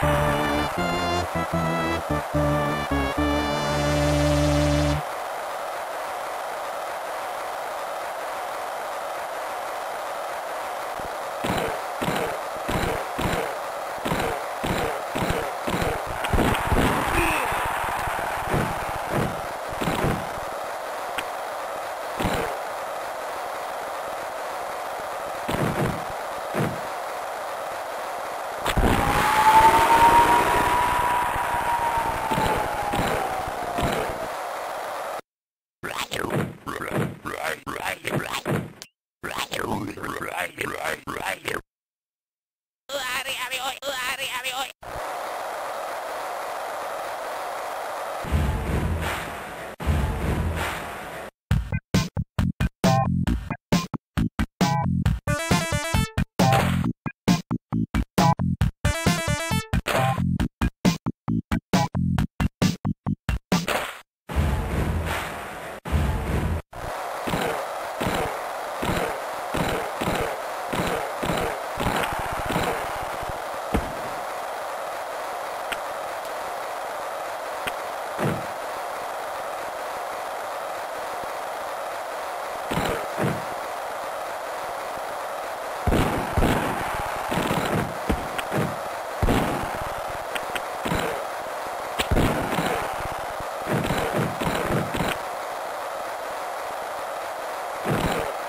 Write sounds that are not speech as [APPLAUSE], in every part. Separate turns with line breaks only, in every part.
Thank you. you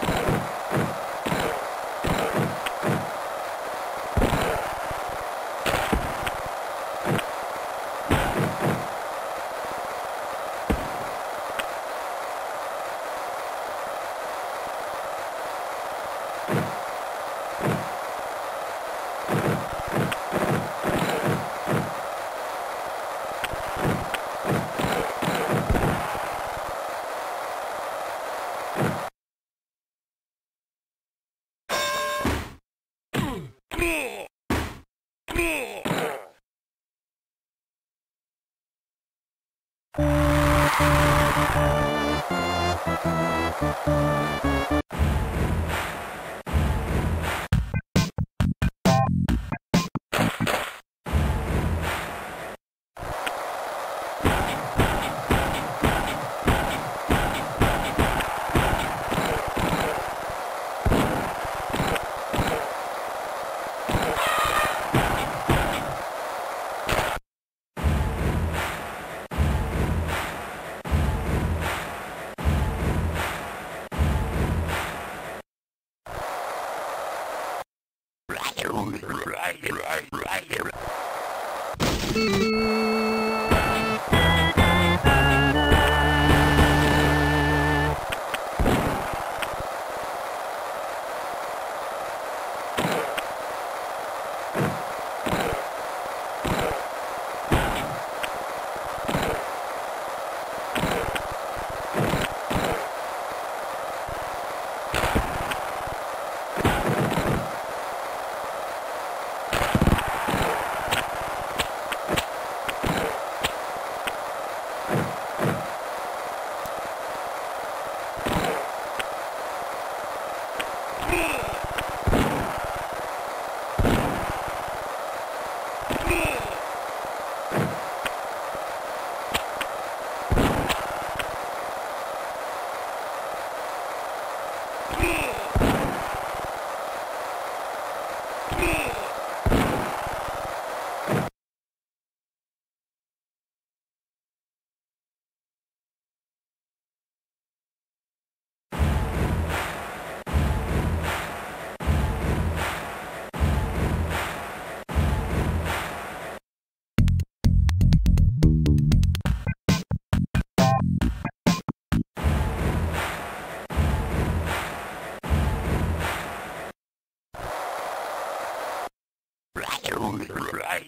you [LAUGHS] Boom!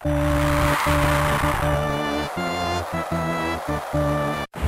Thank you.